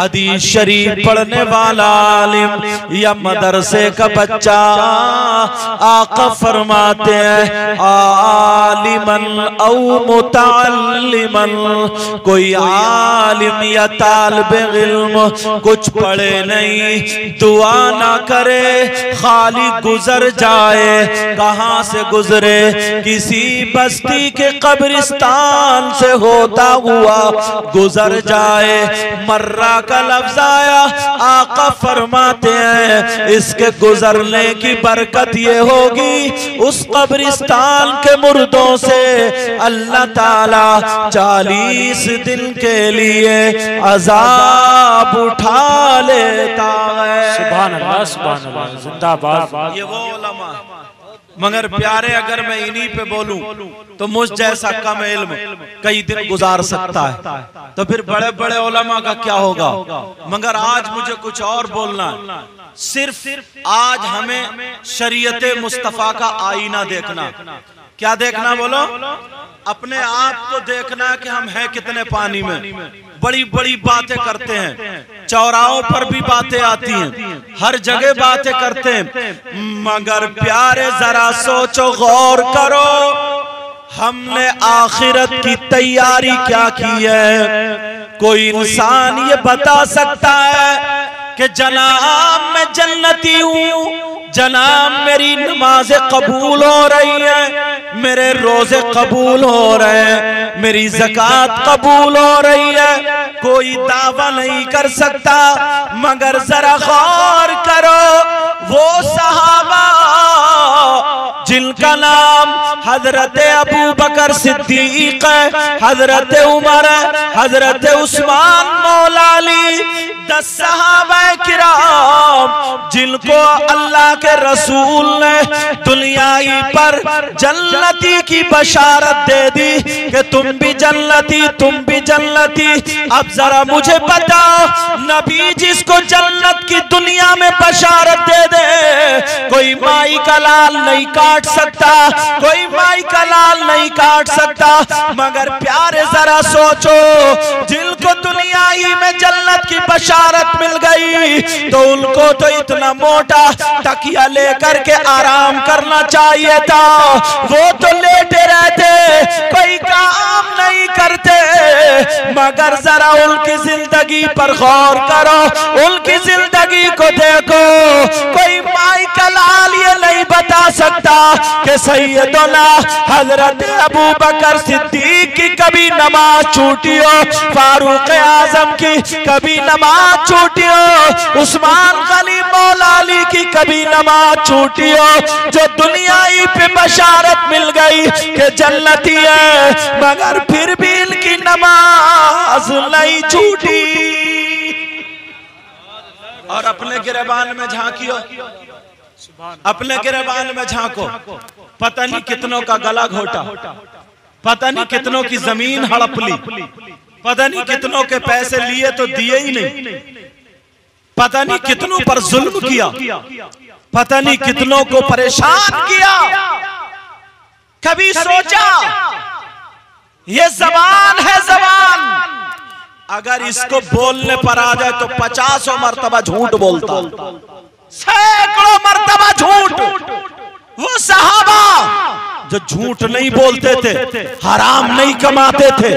हदीस शरीफ पढ़ने वाला आलिम या मदरसे का बच्चा। आका फरमाते हैं आलिमन औ मुतालिमन कोई आलिम या तालब इल्म कुछ पढ़े नहीं दुआ ना करे खाली गुजर जाए। कहाँ से गुजरे? किसी बस्ती के कब्रिस्तान से होता हुआ गुजर जाए। मर्रा का लफ्ज आया आका फरमाते हैं इसके गुजरने की बरकत ये होगी। उस कब्रिस्तान के मुर्दों से अल्लाह ताला चालीस दिन के लिए अजाब उठा लेता है। अल्लाह जिंदाबाद। ये वो मगर प्यारे अगर मैं इन्हीं पे बोलूँ तो मुझ जैसा कम इल्म कई दिन गुजार सकता है। तो फिर बड़े बड़े उलमा का क्या होगा? मगर आज मुझे कुछ और बोलना है। सिर्फ़ आज हमें शरीयत मुस्तफ़ा का आईना देखना। क्या देखना बोलो? अपने आप को देखना कि हम हैं कितने पानी में। बड़ी बड़ी बातें करते हैं। चौराहों पर भी बातें आती हैं। हर जगह बातें करते हैं। मगर प्यारे जरा सोचो गौर करो हमने आखिरत की तैयारी क्या की है? कोई इंसान ये बता सकता है कि जनाब मैं जन्नती हूँ। जनाब मेरी नमाज़ कबूल हो रही है। मेरे रोज़े कबूल हो रहे हैं। मेरी जक़ात कबूल हो रही है। कोई दावा नहीं कर सकता, मगर जरा गौर करो, वो सहाबा जिनका नाम हज़रत अबू बकर सिद्दीक है, हज़रत उमर है, हज़रत उस्मान मौलाली, दस सहाबा जिनको अल्लाह के रसूल ने दुनियाई पर जन्नती की बशारत दे दी कि तुम भी जन्नती, तुम भी जन्नती। अब जरा मुझे बताओ, नबी जिसको जन्नत की दुनिया में बशारत दे कोई माई का लाल नहीं काट सकता, कोई माई का लाल नहीं काट सकता, मगर प्यारे जरा सोचो जिनको दुनियाई में जन्नत की बशारत मिल गई तो उनको तो इतना मोटा तकिया लेकर के आराम करना चाहिए था। वो तो लेटे रहते, कोई काम नहीं करते, मगर जरा उनकी ज़िंदगी पर गौर करो, उनकी ज़िंदगी को देखो, कोई माई का लाल ये नहीं बता सकता कि सैयदना हज़रत अबू बकर सिद्दीक की कभी नमाज़ छूटी हो, फारूक आज़म की कभी नमाज़ छूटी हो, उस्मान गनी मौलाली की कभी नमाज़ छूटी हो, जो दुनियाई पे बशारत मिल गई कि जन्नती है, मगर फिर भी इनकी नमाज़ नहीं छूटी। और अपने गिरबान में झांकियो अपने गिरबान में झांको पता नहीं कितनों का गला घोटा पता नहीं कितनों की ज़मीन हड़प ली पता नहीं कितनों के पैसे लिए तो दिए ही नहीं पता नहीं कितनों पर जुल्म किया पता नहीं कितनों को परेशान किया कभी सोचा ये जबान है जबान अगर इसको बोलने पर आ जाए तो पचासों मरतबा झूठ बोलता सैकड़ों मरतबा झूठ। वो सहाबा जो झूठ नहीं बोलते थे हराम नहीं कमाते थे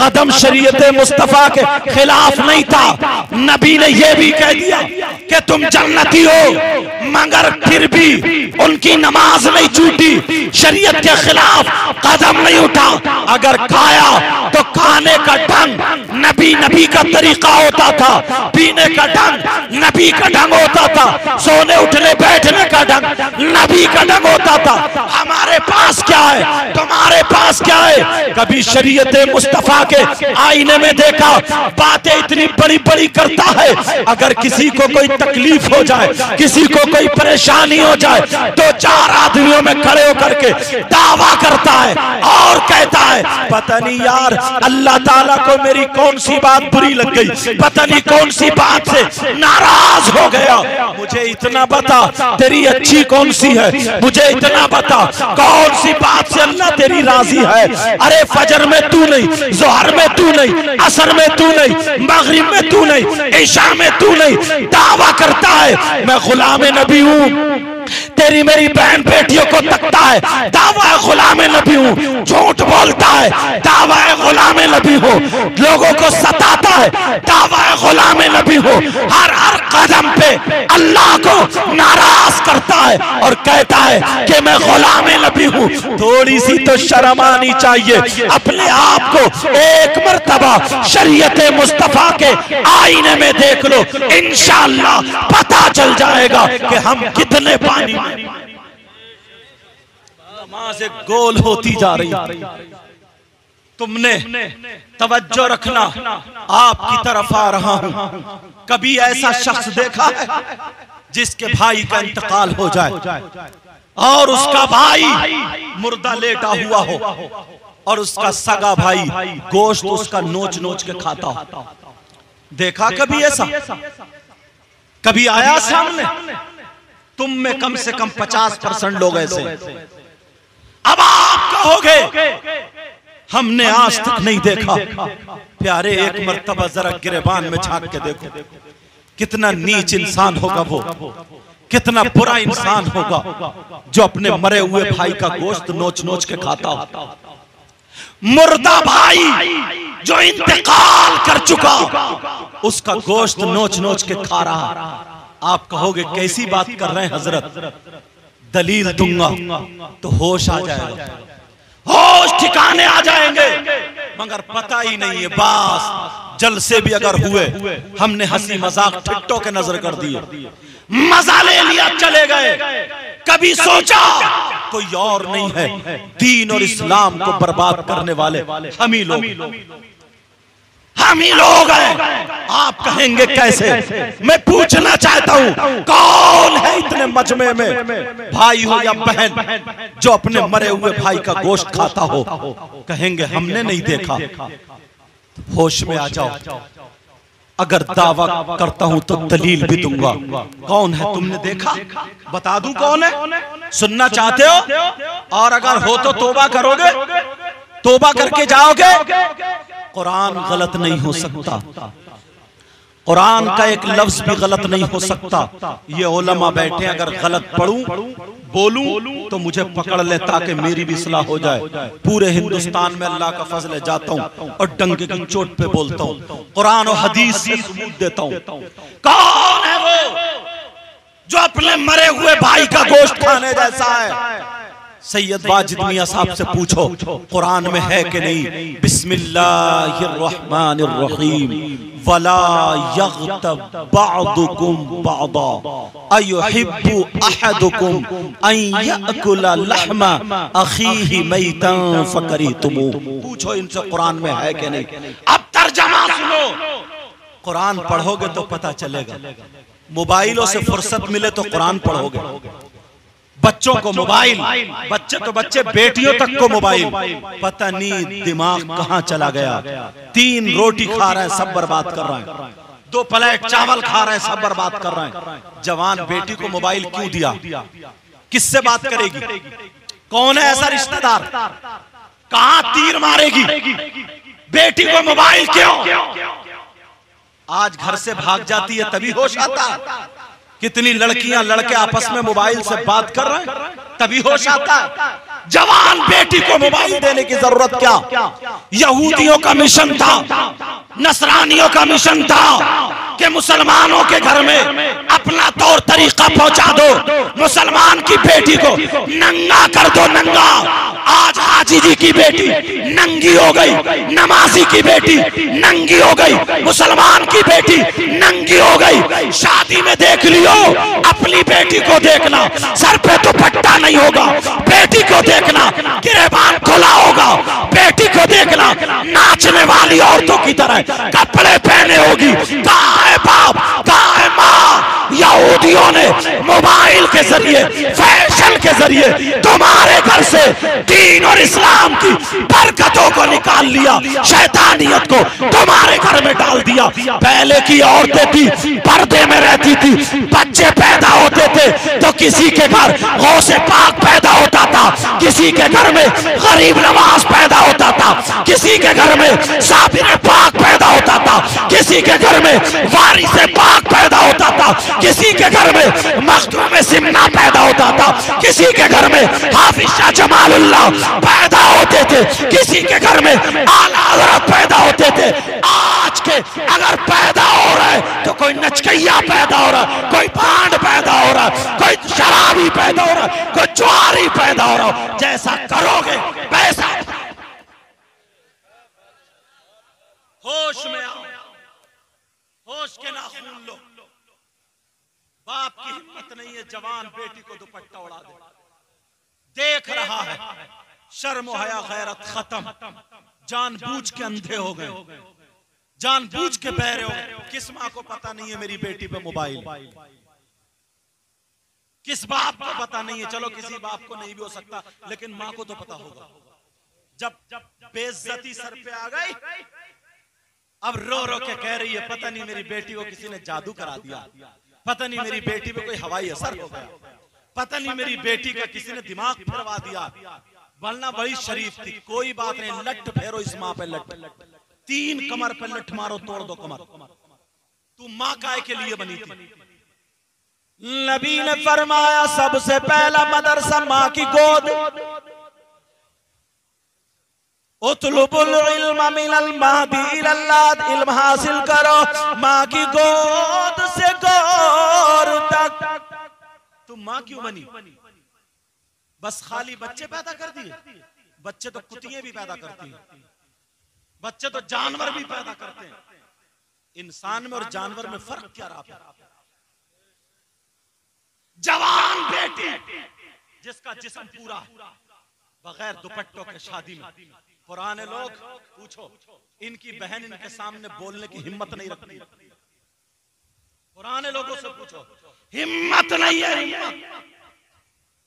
कदम शरीयत मुस्तफ़ा के खिलाफ नहीं था। नबी ने यह भी कह दिया कि तुम जन्नती हो मगर फिर भी उनकी नमाज़ नहीं छूटी शरीयत के खिलाफ कदम नहीं उठा। अगर खाया तो खाने का ढंग नबी नबी का तरीका होता था पीने का ढंग नबी का ढंग होता था सोने उठने बैठने का ढंग नबी का ढंग होता था। हमारे पास क्या है? तुम्हारे पास क्या है? कभी शरीयत मुस्तफ़ा के आईने में देखा, बातें इतनी बड़ी बड़ी करता है। अगर किसी को कोई तकलीफ़ हो जाए, किसी को कोई परेशानी हो जाए तो चार आदमियों में खड़े होकर के दावा करता है और कहता है, पता नहीं यार, अल्लाह ताला को मेरी कौन सी बात बुरी लग गई? पता नहीं कौन सी बात से नाराज़ हो गया। मुझे इतना बता, तेरी अच्छी कौन सी है? मुझे इतना बता कौन सी बात से अल्लाह तेरी राज़ी है? अरे, फजर में तू नहीं, जोहर में तू नहीं, असर में तू नहीं, मगरिब में तू नहीं ईशा में तू नहीं, दावा करता है, मैं गुलाम नबी हूँ। तेरी मेरी बहन बेटियों को तकता है। दावा गुलाम नबी हूँ। झूठ बोलता है। दावा गुलाम नबी हो। लोगों को सताता है। दावा गुलाम नबी हो। हर हर कदम पे अल्लाह को नाराज़ करता है और कहता है कि मैं गुलाम नबी हूँ। थोड़ी सी तो शर्म आनी चाहिए। अपने आप को एक मरतबा शरीयत मुस्तफ़ा के आईने में देख लो। इंशाल्लाह पता चल जाएगा कि हम कितने पानी में नमाज़ एक गोल होती जा रही। तुमने तवज्जो रखना आपकी तरफ़ आ रहा हूँ। कभी ऐसा शख्स देखा है जिसके भाई का इंतकाल हो जाए और उसका भाई मुर्दा लेटा हुआ हो और उसका सगा भाई गोश्त उसका नोच नोच के खाता हो। देखा कभी ऐसा? कभी आया सामने? तुम में कम से कम पचास परसेंट लोग ऐसे अब आप कहोगे हमने आज तक नहीं देखा। प्यारे एक मरतबा जरा गिरबान में झाँक के देखो। कितना नीच इंसान होगा वो। कितना बुरा इंसान होगा जो अपने मरे हुए भाई का गोश्त नोच नोच के खाता हो। मुर्दा भाई जो इंतकाल कर चुका उसका गोश्त नोच नोच के खा रहा आप कहोगे कैसी बात कर रहे हैं हज़रत? दलील दूँगा तो होश आ जाएगा। होश ठिकाने आ जाएँगे। मगर पता ही नहीं है बास जल से भी अगर हुए हमने हँसी मज़ाक ठिट्टो के नज़र कर दिए। मज़ा ले लिया चले गए। कभी सोचा कोई और नहीं है। दीन और इस्लाम को बर्बाद करने वाले हम ही लोग हम ही लोग हैं। आप कहेंगे कैसे? मैं पूछना चाहता हूँ, कौन है इतने मजमे में? भाई हो या बहन, जो अपने मरे हुए भाई का गोश्त खाता हो, कहेंगे हमने नहीं देखा। होश में आ जाओ। अगर दावा करता हूँ तो दलील भी दूँगा। कौन है तुमने देखा? बता दूँ कौन है? सुनना चाहते हो? और अगर हो तो तोबा करोगे? तोबा करके जाओगे? कुरान गलत नहीं हो सकता। कुरान का एक लफ्ज भी गलत नहीं हो सकता। ये ओलमा बैठे अगर गलत पढ़ूं बोलूँ तो मुझे पकड़ ले ताकि मेरी भी सलाह हो जाए। पूरे हिंदुस्तान में अल्लाह का फजल जाता हूँ और डंके की चोट पे बोलता हूँ। कुरान और हदीस से सबूत देता हूँ। कौन है वो? जो अपने मरे हुए भाई का गोश्त खाने जैसा है। सैयद वाजिद मियाँ साहब से पूछो कुरान में है कि नहीं? बिस्मिल्लाहिर्रहमानिर्रहीम। वला यगतब बादुकुम बादा। अयुहिब्बु अहदुकुम अन याकुला लहमा अखीहि मैतन फकरीतुमु। पूछो इनसे कुरान में है कि नहीं? अब तर्जमा सुनो। कुरान पढ़ोगे तो पता चलेगा। मोबाइलों से फुर्सत मिले तो कुरान पढ़ोगे। बच्चों को मोबाइल। बच्चे तो बच्चे बेटियों तक को मोबाइल। पता नहीं दिमाग कहाँ चला गया। तीन रोटी खा रहे हैं सब बर्बाद कर रहे हैं। दो प्लेट चावल खा रहे हैं सब बर्बाद कर रहे हैं। जवान बेटी को मोबाइल क्यों दिया? किससे बात करेगी? कौन है ऐसा रिश्तेदार? कहा तीर मारेगी? बेटी को मोबाइल क्यों? आज घर से भाग जाती है तभी होश आता। कितनी लड़कियाँ लड़के आपस में मोबाइल से बात कर रहे हैं? तभी होश आता है। जवान बेटी को मोबाइल देने की ज़रूरत क्या? यहूदियों का मिशन था। नसरानियों का मिशन था कि मुसलमानों के घर में अपना तौर तरीका पहुँचा दो। मुसलमान की बेटी को नंगा कर दो नंगा। आज हाजी जी की बेटी नंगी हो गई नमाजी की बेटी नंगी हो गई मुसलमान की बेटी नंगी हो गई। शादी में देख लियो अपनी बेटी को देखना। सर पे तो पट्टा नहीं होगा बेटी को देखना, गिरेबान खुला होगा। बेटी को देखना, नाचने वाली औरतों की तरह, कपड़े पहने होगी। कहा है बाप कहा है माँ यहूदियों ने मोबाइल के ज़रिए, फ़ैशन के ज़रिए तुम्हारे घर से दीन और इस्लाम की बरकतों को निकाल लिया, शैतानियत को तुम्हारे घर में डाल दिया। पहले की औरतें थी, पर्दे में रहती थी, बच्चे पैदा होते थे तो किसी के घर गौ से पाक पैदा होता था, किसी के घर में गरीब नवाज़ पैदा होता था, किसी के घर में साबिर पाक पैदा होता था, किसी के घर में वारिस पाक पैदा होता था किसी के घर में मखदूम सिमना पैदा होता था, किसी के घर में हाफिज शाह जमालुल्लाह पैदा होते थे, किसी के घर में आला हज़रत पैदा होते थे। आज के अगर पैदा हो रहा है तो कोई नचकैया पैदा हो रहा है, कोई भांड पैदा हो रहा है, कोई शराबी पैदा हो रहा है, कोई ज्वारी पैदा हो रहा है। जैसा करोगे, वैसा। होश में आओ, होश के नाखून लो। बाप की हिम्मत नहीं है, जवान बेटी को दुपट्टा उड़ा दे। देख रहा है, शर्म हया, गैरत खत्म। जानबूझ के अंधे हो गए। जान जानबूझ के बहरे हो गए। किस माँ को पता नहीं है मेरी बेटी पे मोबाइल? किस बाप को पता नहीं है? चलो, किसी बाप को नहीं भी हो सकता, लेकिन माँ को तो पता होगा। जब जब बेइज्जती सर पे आ गई, अब रो रो के कह रही है, पता नहीं मेरी बेटी को किसी ने जादू करा दिया। पता नहीं मेरी बेटी पे कोई हवाई असर हो गया। पता नहीं मेरी बेटी का किसी ने दिमाग फिरवा दिया। वरना बड़ी शरीफ थी। कोई बात नहीं लट फेरो इस माँ पे लट तीन कमर पे लट मारो तोड़ दो कमर। तू माँ काय के लिए बनी थी? नबी ने फरमाया सबसे पहला मदरसा माँ की गोद। उतलुबुल इल्म मिनल महदी इल्म हासिल करो माँ की गोद से। तुम माँ क्यों बनी? बस खाली बच्चे पैदा कर दिए। बच्चे तो कुतिये भी पैदा करती हैं। बच्चे तो जानवर भी पैदा करते हैं। इंसान में और जानवर में फ़र्क क्या रहा? है जवान बेटी जिसका जिस्म पूरा बगैर दुपट्टों के शादी में। पुराने लोग पूछो। इनकी बहन इनके सामने बोलने की हिम्मत नहीं रखती। पुराने लोगों से पूछो। हिम्मत नहीं है हिम्मत।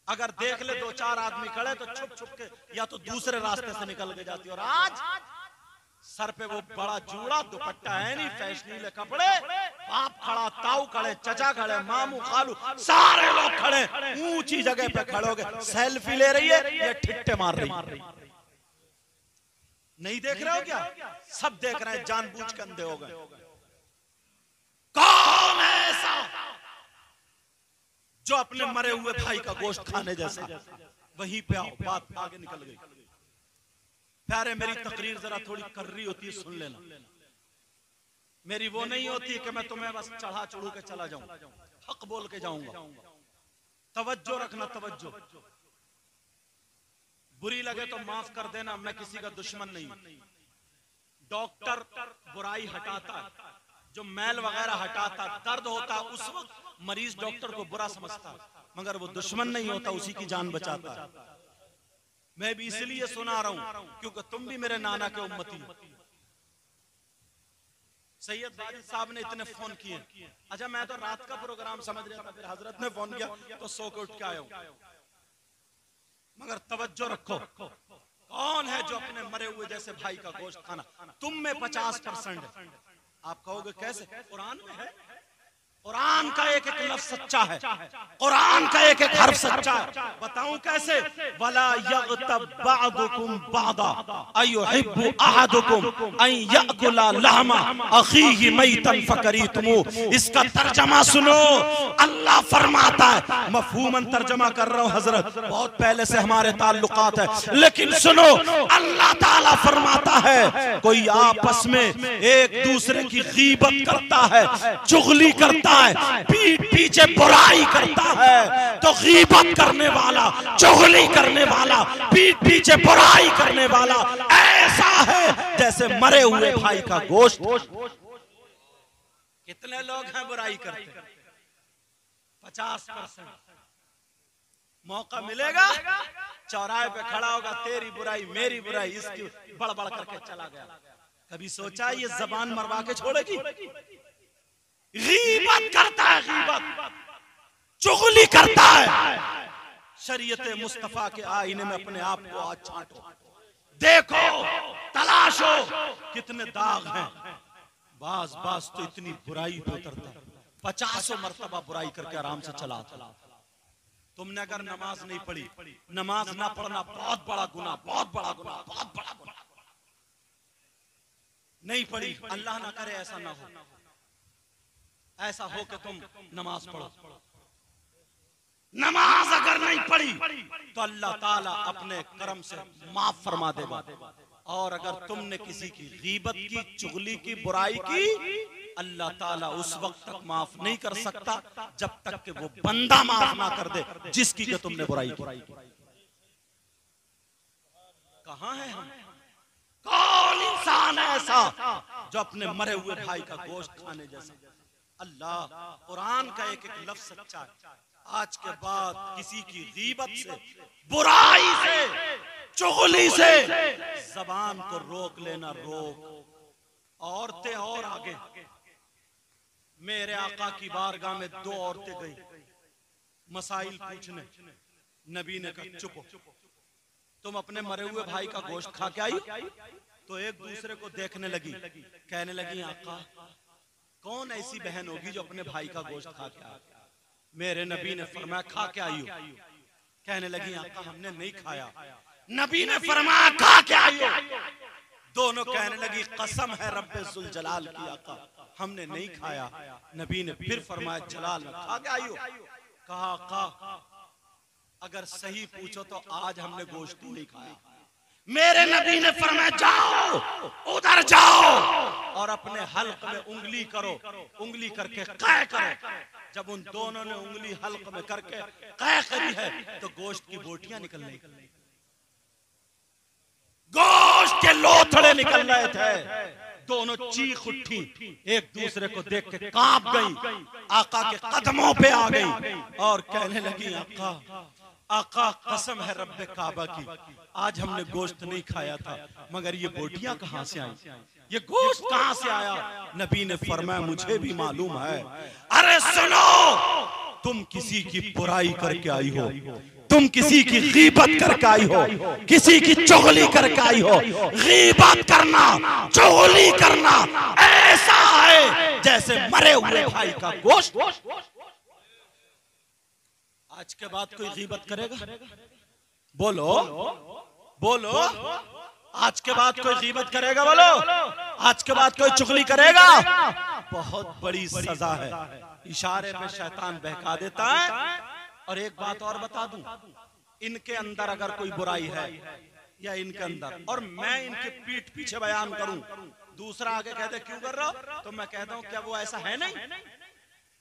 अगर देख ले दो चार आदमी खड़े तो छुप छुप के या तो दूसरे रास्ते से निकल के जाती और आज सर पे वो बड़ा जूड़ा दुपट्टा है नहीं फैशनीले कपड़े। बाप खड़ा ताऊ खड़े चचा खड़े मामू खालू। सारे लोग खड़े ऊँची जगह पे खड़ोगे सेल्फी ले रही है ये ठिट्टे मार रही है। नहीं देख रहे हो क्या? सब देख रहे हैं जानबूझ के अंधे हो गए। कौन है ऐसा। जो अपने मरे हुए भाई का गोश्त खाने जैसा। वहीं पे आओ, बात आगे निकल गई। प्यारे, मेरी तकरीर जरा थोड़ी कर रही होती है, सुन लेना। मेरी वो नहीं होती कि मैं तुम्हें बस चढ़ा चढ़ू के चला जाऊँ। हक बोल के जाऊँगा। तवज्जो रखना, तवज्जो। बुरी लगे तो माफ़ कर देना, मैं किसी का दुश्मन नहीं। डॉक्टर बुराई हटाता जो मैल वगैरह हटाता, दर्द होता, उस वक्त मरीज़ डॉक्टर को बुरा समझता। मगर वो दुश्मन नहीं होता, उसी की जान बचाता। मैं भी इसलिए सुना रहा हूँ, क्योंकि तुम भी मेरे नाना के उम्मती सैयद बारिश साहब ने इतने फ़ोन किए। अच्छा मैं तो रात का प्रोग्राम समझ रहा था, फिर हज़रत ने फ़ोन किया तो सो के उठ के आया हूँ। मगर तवज्जो रखो, कौन है जो अपने मरे हुए जैसे भाई का गोश्त खाना? तुम में पचास परसेंट आप कहोगे कैसे? कुरान में है। कुरान का एक एक लफ्ज सच्चा है। कुरान का एक एक हर्फ सच्चा है। बताऊँ कैसे? वला यगतब बादुकुम बादा। अयुहिब्बु अहदुकुम अन याकुला लहमा अखीहि मैतन फकरीतमु। इसका तर्जमा सुनो। अल्लाह फरमाता है। मफहूमन तर्जमा कर रहा हूँ, हज़रत। बहुत पहले से हमारे ताल्लुकात है। लेकिन सुनो, अल्लाह ताला फरमाता है, कोई आपस में एक दूसरे की गीबत करता है, चुगली करता है, पीठ पीछे बुराई करता है तो गीबत करने वाला, चुगली करने वाला, पीठ पीछे बुराई करने वाला, ऐसा है जैसे मरे हुए भाई का गोश्त। कितने लोग हैं बुराई करते? पचास परसेंट। मौका मिलेगा? चौराहे पे खड़ा होगा, तेरी बुराई, मेरी बुराई, इसकी बड़बड़ करके चला गया। कभी सोचा ये जबान मरवा के छोड़ेगी? गीबत करता है, गीबत। चुगली करता है। शरीयत मुस्तफ़ा के आईने में अपने आप को आज छांटो। देखो, तलाशो, कितने दाग हैं। बास बास तो इतनी बुराई पे उतरता पचासों मरतबा बुराई करके आराम से चला था तुमने अगर नमाज़ नहीं पढ़ी, नमाज़ ना पढ़ना बहुत बड़ा गुना बहुत बड़ा गुना बहुत बड़ा गुना नहीं पढ़ी, अल्लाह ना करे ऐसा ना हो। ऐसा हो कि तुम नमाज़ पढ़ो। नमाज़ अगर नहीं पढ़ी तो अल्लाह ताला अपने करम से माफ़ फरमा देगा। और अगर तुमने किसी की गीबत की चुगली की बुराई की अल्लाह ताला उस वक्त तक माफ़ नहीं कर सकता जब तक कि वो बंदा माफ़ ना कर दे जिसकी के तुमने बुराई की। कहा है हम? कौन इंसान ऐसा जो अपने मरे हुए भाई का गोश्त खाने जैसा? अल्लाह कुरान का एक एक लफ्ज सच्चा है। आज के बाद किसी की गीबत से, बुराई से, चुगली से जबान को रोक लेना रोक। औरतें और आगे। मेरे आका की बारगाह में दो औरतें गई। मसाइल पूछने। नबी ने कहा, चुप तुम अपने मरे हुए भाई का गोश्त खा के आई तो एक दूसरे को देखने लगी। कहने लगी, आका कौन ऐसी बहन होगी जो अपने भाई का गोश्त खा के आए? मेरे नबी ने फरमाया खा के आई कहने लगी आका हमने नहीं खाया। नबी ने फरमाया खा के आई दोनों कहने लगी कसम है रब्बे जुल जलाल की आका। हमने नहीं खाया। नबी ने फिर फरमाया जलाल खा के आई कहा अगर सही पूछो तो आज हमने गोश्त नहीं खाया। मेरे नबी ने फरमाया, जाओ, उधर जाओ और अपने हल्क में उंगली करो, उंगली करके कह करो। जब उन दोनों ने उंगली हल्क में करके कह करी है तो गोश्त की बोटियाँ निकल रही गोश्त के लोथड़े निकल रहे थे। दोनों चीख उठी। एक दूसरे को देख के काँप गई। आका के कदमों पे आ गई और कहने लगी, आका आका कसम है रब्बे काबा की। आज हमने गोश्त नहीं खाया था, मगर ये बोटियाँ कहाँ से आई? ये गोश्त कहाँ से आया? नबी ने फरमाया, मुझे भी मालूम है। अरे सुनो, तुम किसी की बुराई करके आई हो, तुम किसी की गीबत करके आई हो, किसी की चुगली करके आई हो। गीबत करना, चुगली करना ऐसा है जैसे मरे हुए भाई का गोश्त। आज के बाद कोई गीबत करेगा? बोलो। बोलो। आज के बाद कोई गीबत करेगा बोलो? आज के बाद कोई चुगली करेगा? बहुत बड़ी सजा है। इशारे पे शैतान बहका देता है। और एक बात और बता दूँ। इनके अंदर अगर कोई बुराई है या इनके अंदर। और मैं इनके पीठ पीछे बयान करूँ। दूसरा आगे कहते क्यों कर रहा हो? तो मैं कहता हूँ? क्या वो ऐसा है नहीं।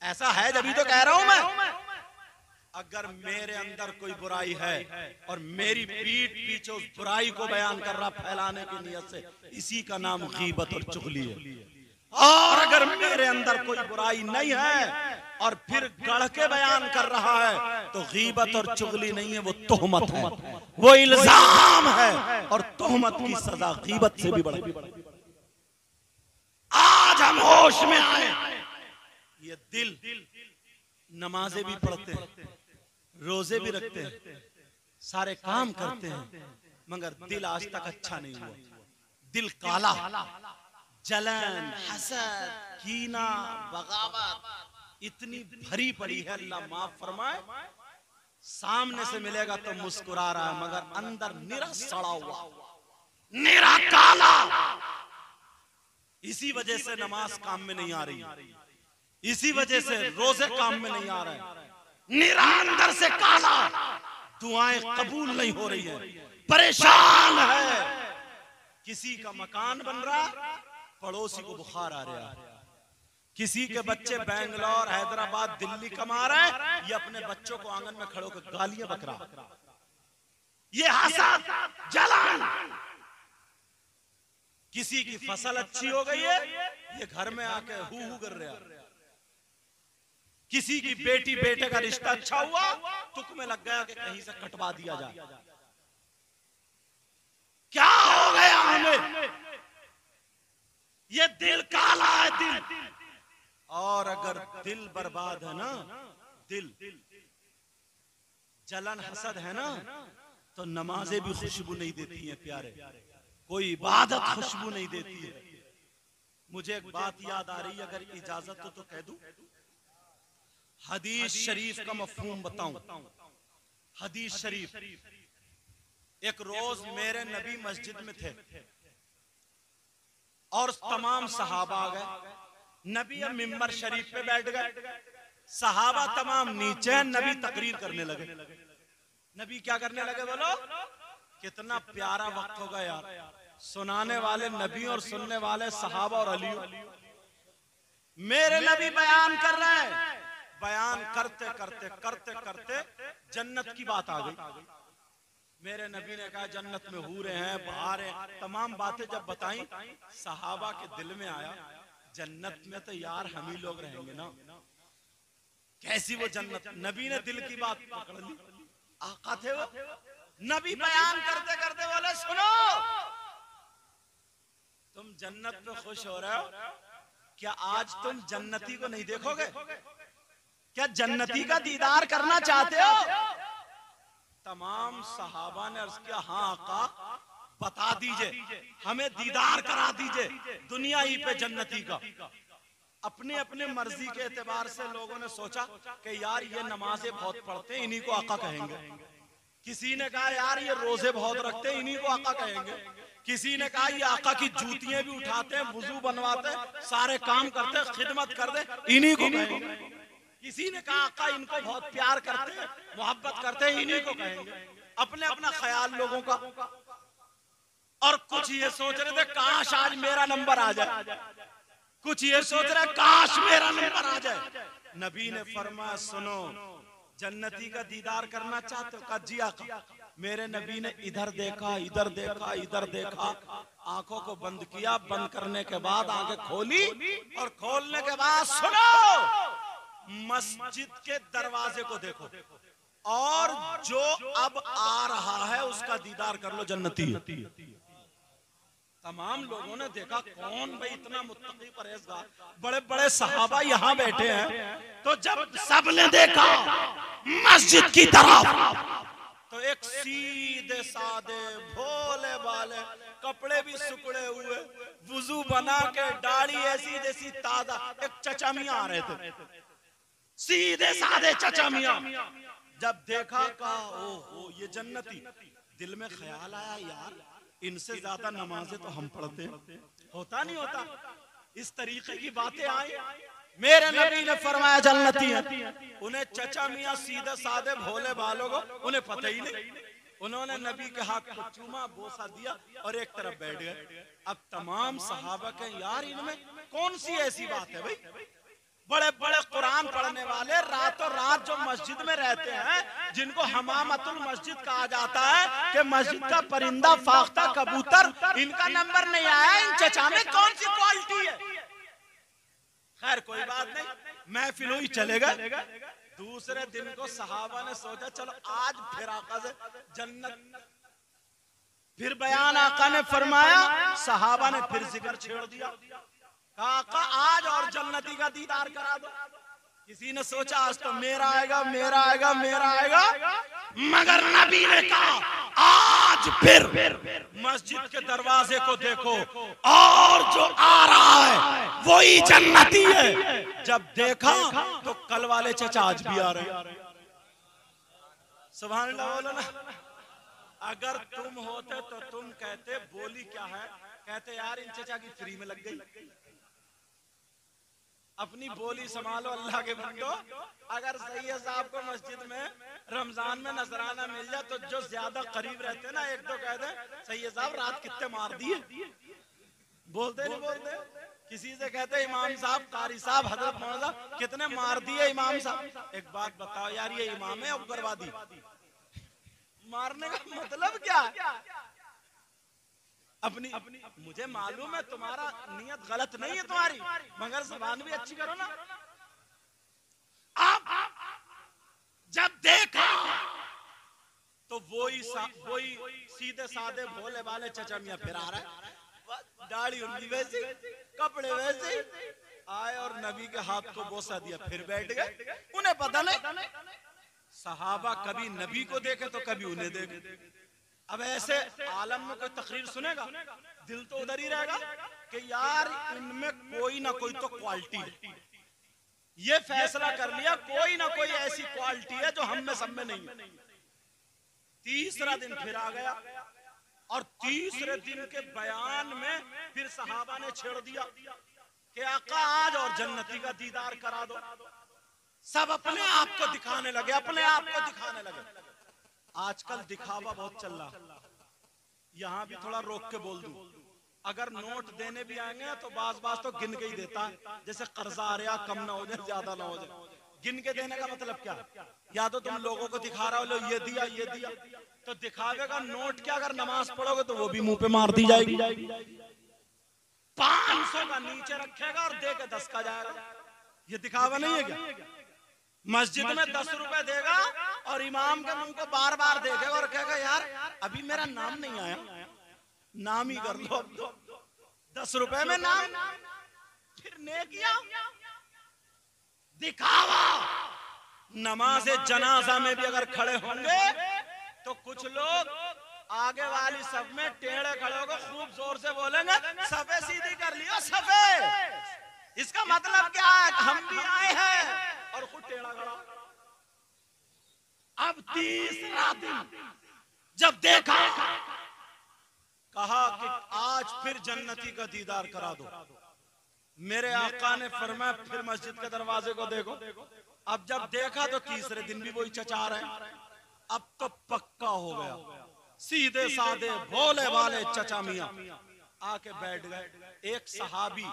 ऐसा है जब तो कह रहा हूँ मैं। अगर मेरे अंदर कोई बुराई है और मेरी पीठ पीछे उस बुराई को बयान कर रहा फैलाने की नियत से इसी का नाम गीबत और चुगली है। और अगर मेरे अंदर कोई बुराई नहीं है और फिर गढ़ के बयान कर रहा है तो गीबत और चुगली नहीं है वो तोहमत है। वो इल्ज़ाम है और तोहमत की सजा गीबत से भी बड़ी आज हम होश में आए। ये दिल नमाजें भी पढ़ते हैं रोज़े भी रखते हैं, सारे काम करते हैं, मगर दिल आज तक अच्छा नहीं हुआ। दिल काला, जलन, हसद कीना बगावत, इतनी भरी पड़ी है, अल्लाह माफ़ फरमाए। सामने से मिलेगा तो मुस्कुरा रहा है, मगर अंदर निरा सड़ा हुआ। निरा काला। इसी वजह से नमाज़ काम में नहीं आ रही। इसी वजह से रोज़े काम में नहीं आ रहे। निरा अंदर से काला। दुआएँ कबूल नहीं हो रही है। परेशान है। किसी का मकान बन रहा, पड़ोसी को बुखार आ रहा। है किसी के बच्चे बेंगलोर, हैदराबाद, दिल्ली कमा रहे हैं ये अपने बच्चों को आँगन में खड़ो कर गालियाँ बक रहा। ये हसद जलन किसी की फ़सल अच्छी हो गई है, ये घर में आके हु हु कर रहा। किसी की बेटी, बेटे का रिश्ता अच्छा हुआ तुक में लग गया कि कहीं से कटवा दिया जाए। क्या हो गया हमें? ये दिल काला है दिल। और अगर दिल बर्बाद है ना, दिल। जलन हसद है ना तो नमाजें भी खुशबू नहीं देती हैं प्यारे। कोई इबादत खुशबू नहीं देती है। मुझे एक बात याद आ रही है, अगर इजाज़त हो तो कह दूँ। हदीस शरीफ का मफहूम बताऊँ। हदीस शरीफ। एक रोज मेरे नबी मस्जिद में थे। और तमाम सहाबा आ गए। नबी अब मिम्बर शरीफ पे बैठ गए। सहाबा तमाम नीचे नबी तकरीर करने लगे। नबी क्या करने लगे बोलो? कितना प्यारा वक्त होगा यार। सुनाने वाले नबी और सुनने वाले सहाबा और अली मेरे नबी बयान कर रहे हैं। बयान करते करते करते करते जन्नत की बात आ गई। मेरे नबी ने कहा, जन्नत में हूरे हैं, बाहर हैं। तमाम बातें जब बताई, सहाबा के दिल में आया, जन्नत में तो यार हम ही लोग रहेंगे ना। कैसी वो जन्नत? नबी ने दिल की बात पकड़ ली। आका थे वो। नबी बयान करते करते बोले, सुनो, तुम जन्नत में खुश हो रहे हो? क्या आज तुम जन्नती को नहीं देखोगे? क्या जन्नती का दीदार करना चाहते हो? तमाम सहाबा ने अर्ज़ किया हाँ आका बता दीजिए हमें दीदार करा दीजिए दुनिया ही पे जन्नती का। अपने अपने मर्ज़ी के एतबार से लोगों ने सोचा कि यार ये नमाजें बहुत पढ़ते हैं इन्हीं को आका कहेंगे। किसी ने कहा यार ये रोज़े बहुत रखते हैं इन्हीं को आका कहेंगे। किसी ने कहा ये आका की जूतियाँ भी उठाते हैं वज़ू बनवाते सारे काम करते खिदमत करते इन्हीं को कहेंगे किसी ने कहा आका इनको बहुत प्यार करते हैं, मोहब्बत करते हैं, इन्हीं को कहेंगे। अपने अपना ख्याल लोगों का। और कुछ ये सोच रहे थे, काश आज मेरा नंबर आ जाए। कुछ ये सोच रहे, काश मेरा नंबर आ जाए। नबी ने फरमाया, सुनो, जन्नती का दीदार करना चाहते हो का जी आका मेरे नबी ने इधर देखा इधर देखा इधर देखा। आँखों को बंद किया, बंद करने के बाद आँखें खोली और खोलने के बाद, सुनो मस्जिद के दरवाजे को देखो। और जो अब आ रहा है, उसका दीदार कर लो जन्नती। तमाम लोगों ने देखा, कौन भाई इतना मुत्तकी परहेजगार। बड़े बड़े सहाबा यहाँ बैठे हैं। तो जब सबने देखा, मस्जिद की तरफ़ तो एक सीधे सादे भोले वाले कपड़े भी सुकड़े हुए, वज़ू बना के, दाढ़ी ऐसी जैसी ताज़ा, एक चचा मियाँ आ रहे थे। सीधे साधे चचा मियाँ। जब देखा कहा ओ हो ये जन्नती। दिल में ख्याल आया यार इनसे ज़्यादा नमाजें तो हम पढ़ते हैं। होता नहीं होता इस तरीके की बातें आई। मेरे नबी ने फरमाया जन्नती है। उन्हें चचा मियाँ सीधे साधे भोले बालों को उन्हें पता ही नहीं। उन्होंने नबी के हाथ को चूमा बोसा दिया और एक तरफ़ बैठ गए अब तमाम सहाबा के यार इनमें कौन सी ऐसी बात है भाई बड़े बड़े कुरान पढ़ने वाले रातों रात जो मस्जिद में रहते हैं, जिनको हमामतुल मस्जिद कहा जाता है कि मस्जिद का परिंदा फाख्ता कबूतर, इनका नंबर नहीं आया, इन चचा में कौन सी क्वालिटी है? खैर, कोई बात नहीं, महफिल ही चले गए। दूसरे दिन को सहाबा ने सोचा, चलो आज फिर आका जन्नत। फिर बयान आका ने फरमाया, सहाबा ने फिर ज़िक्र छेड़ दिया। काका, आज और जन्नती का दीदार करा दो। किसी ने सोचा, आज तो मेरा आएगा मेरा आएगा मेरा आएगा। मगर नबी ने कहा, आज फिर मस्जिद के दरवाजे को देखो, और जो आ रहा है, वही जन्नती है। जब देखा तो कल वाले चचा आज भी आ रहे हैं। सुभान बोलो ना। अगर तुम होते तो तुम कहते, बोली क्या है? कहते, यार, इन चचा की फ्री में लग गई। अपनी बोली संभालो, अल्लाह के बंदो। अगर सैयद साहब को मस्जिद में रमज़ान में नजराना मिल जाए तो जो ज़्यादा करीब रहते हैं ना, एक दो कह दे सैयद साहब, रात कितने मार दिए बोलते नहीं, बोलते। किसी से कहते इमाम साहब, कारी साहब, हज़रत मौला, कितने मार दिए इमाम साहब? एक बात बताओ यार, ये इमाम है, उग्रवादी। मारने का मतलब क्या? अपनी अपनी मुझे मालूम है तुम्हारा नियत गलत नहीं है तुम्हारी, मगर जबान भी अच्छी करो ना। आप जब देखा तो वही वही सीधे साधे भोले वाले चचा मियाँ फिर आ रहा है। दाढ़ी उनकी वैसी, कपड़े वैसे, आए और नबी के हाथ को बोसा दिया, फिर बैठ गए। उन्हें पता नहीं, सहाबा कभी नबी को देखे तो कभी उन्हें देखे। अब ऐसे आलम में कोई तकरीर सुनेगा? दिल तो उधर ही रहेगा कि यार इनमें कोई ना कोई तो क्वालिटी है। ये फैसला कर लिया, कोई ना कोई ऐसी क्वालिटी है जो हम में सब में नहीं है। तीसरा दिन फिर आ गया और तीसरे दिन के बयान में फिर सहाबा ने छेड़ दिया कि आका आज और जन्नती का दीदार करा दो। सब अपने आप को दिखाने लगे, अपने आप को दिखाने लगे। आजकल दिखावा बहुत चल रहा। यहाँ भी थोड़ा रोक के बोल दू। अगर नोट देने भी आएँगे तो बाज बाज तो गिन के ही देता। है जैसे कर्जा आ रहा कम ना हो जाए ज़्यादा ना हो जाए। गिन के देने का मतलब क्या? या तो तुम लोगों को दिखा रहा हो ये दिया ये दिया। तो दिखावे का नोट क्या अगर नमाज़ पढ़ोगे तो वो भी मुँह पे मार दी जाएगी। पाँच सौ का नीचे रखेगा और दे के दस का जाएगा। ये दिखावा नहीं है क्या? मस्जिद में दस रुपए देगा और इमाम के मुँह को बार बार देखेगा और कहेगा यार अभी मेरा नाम नहीं आया। नाम ही कर लो अब तो दस रुपए में नाम। फिर ने किया दिखावा। नमाज़ जनाजा में भी अगर खड़े होंगे तो कुछ लोग आगे वाली सब में टेढ़े खड़े होकर खूब ज़ोर से बोलेंगे सफे सीधी कर लियो सफे इसका मतलब क्या है? हम भी आए हैं। और खुद टेढ़ा खड़ा अब तीसरा दिन जब देखा कहा कि आज फिर जन्नती का दीदार करा दो। मेरे आका ने फरमाया फिर मस्जिद के दरवाजे को देखो। अब जब देखा तो तीसरे दिन भी वही चचा रहे अब तो पक्का हो गया। सीधे साधे भोले वाले चचा मिया। आके बैठ गए। एक सहाबी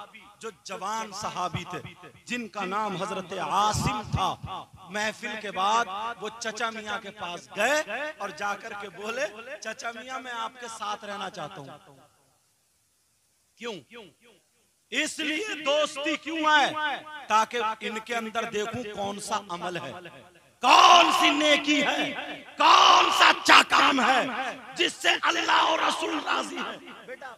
जो जवान सहाबी थे जिनका नाम हज़रत आसिम था। महफिल के बाद वो चचा मियाँ के पास गए और जाकर के बोले चचा मियाँ मैं आपके साथ रहना चाहता हूँ। क्यों? इसलिए दोस्ती क्यों है ताकि इनके अंदर देखूँ कौन सा अमल है। कौन सी नेकी है? कौन सा अच्छा काम है, जिससे अल्लाह और रसूल राज़ी है? बेटा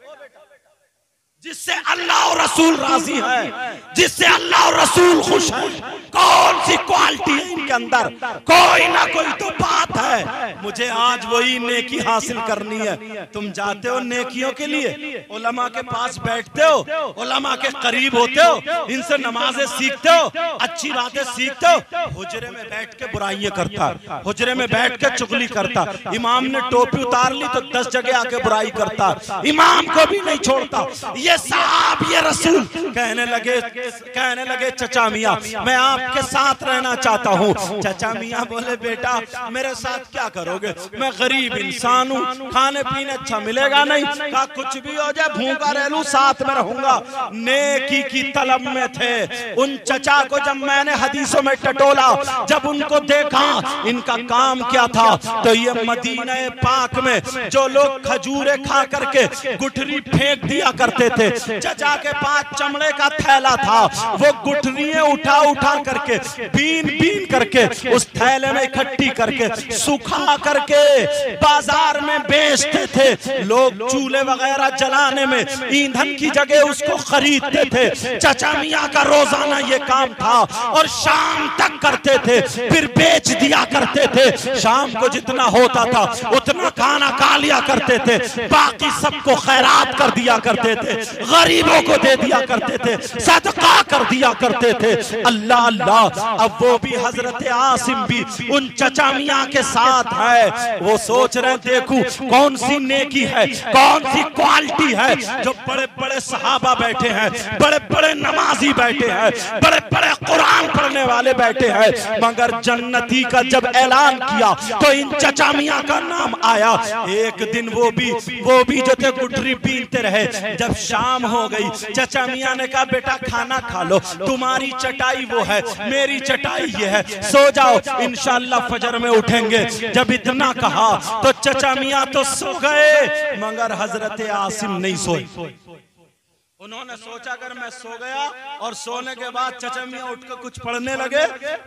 जिससे अल्लाह और रसूल राज़ी है जिससे अल्लाह और रसूल खुश है। कौन सी क्वालिटी है इनके अंदर? कोई ना कोई तो बात है। मुझे आज वही नेकी हासिल करनी है। तुम जाते हो नेकियों के लिए। ओलमा के पास बैठते हो। ओलमा के करीब होते हो। इनसे नमाजें सीखते हो। अच्छी बातें सीखते हो। हुजरे में बैठ के बुराइयाँ करता। हुजरे में बैठ के चुगली करता। इमाम ने टोपी उतार ली तो दस जगह आके बुराई करता। इमाम को भी नहीं छोड़ता। ये साहब, ये रसूल। कहने लगे कहने लगे, चचा मियाँ, मैं आपके साथ रहना चाहता हूँ। चचा मिया बोले, बेटा, मेरे साथ क्या करोगे? मैं गरीब इंसान हूँ। खाने पीने अच्छा मिलेगा नहीं। कहा कुछ भी हो जाए, भूखा रह लू, साथ में रहूँगा। नेकी की तलब में थे। उन चचा को जब मैंने हदीसों में टटोला, जब उनको देखा, इनका काम क्या था तो ये मदीना पाक में जो लोग खजूरे खा करके गुठरी फेंक दिया करते थे चचा के पास चमड़े का थैला था। वो गुठरियाँ उठा उठा करके, बीन बीन करके, उस थैले में इकट्ठी करके, सुखा करके बाज़ार में बेचते थे। लोग चूल्हे वगैरह जलाने में ईंधन की जगह उसको खरीदते थे। चचा मियाँ का रोज़ाना ये काम था और शाम तक करते थे, फिर बेच दिया करते थे। शाम को जितना होता था, उतना खाना खा लिया करते थे। बाकी सबको खैरात कर दिया करते थे। गरीबों को दे दिया करते थे, सदका कर दिया करते थे। अल्लाह अल्लाह, अब वो भी हज़रत आसिम भी उन चचा मियाँ के साथ है। वो सोच रहे देखू कौन सी नेकी है, कौन सी क्वालिटी है, जो बड़े बड़े सहाबा बैठे हैं बड़े बड़े नमाजी बैठे हैं बड़े बड़े कुरान पढ़ने वाले बैठे हैं। मगर जन्नती का जब ऐलान किया तो इन चचा मियाँ का नाम आया। एक दिन वो भी वो भी जो थे गुटरी पीते रहे। जब शाम हो गई। चचा मिया ने कहा बेटा खाना खा लो। तुम्हारी चटाई वो है। मेरी चटाई ये है। सो जाओ। इनशाला फजर में उठेंगे। जब इतना कहा तो चचा मिया तो सो गए। मगर हज़रत आसिम नहीं सोए। उन्होंने सोचा अगर मैं सो गया और सोने के बाद चचमिया उठकर कुछ पढ़ने लगे?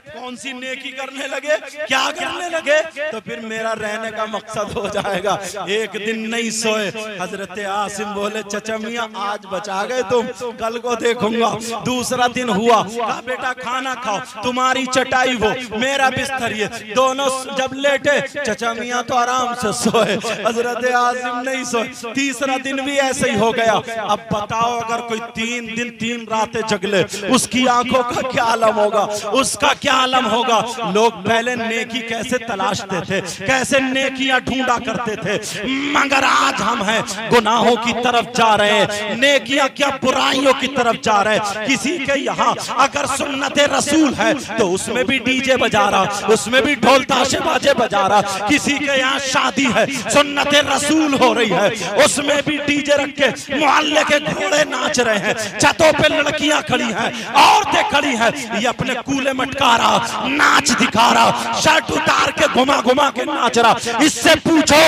कौन सी नेकी करने लगे? क्या करने लगे? तो फिर मेरा रहने का मकसद हो जाएगा। एक दिन नहीं सोए। हज़रत आसिम बोले चचा मियाँ आज बचा गए तुम। कल को देखूँगा। दूसरा दिन हुआ। कहा बेटा खाना खाओ। तुम्हारी चटाई वो मेरा बिस्तर ये दोनों जब लेटे। चचा मियाँ तो आराम से सोए। हज़रत आसिम नहीं सोए। तीसरा दिन भी ऐसे ही हो गया अब बताओ अगर कोई तीन दिन तीन रातें जगले उसकी आँखों का क्या आलम होगा? उसका क्या आलम होगा? लोग पहले नेकी कैसे तलाशते थे? कैसे नेकियाँ ढूंढा करते थे? मगर आज हम हैं गुनाहों की तरफ़ जा रहे हैं। नेकियाँ क्या बुराइयों की तरफ़ जा रहे हैं? किसी के यहाँ अगर सुन्नत रसूल है तो उसमें भी डीजे बजा रहा उसमें भी ढोल ताशे बाजे बजा रहा। किसी के यहाँ शादी है सुन्नत रसूल हो रही है उसमें भी डीजे रख के मोहल्ले के घोड़े नाच रहे हैं। छतों पे लड़कियाँ खड़ी हैं। औरतें खड़ी हैं। ये अपने कूले मटका रहा नाच दिखा रहा। शर्ट उतार के घुमा घुमा के नाच रहा। इससे पूछो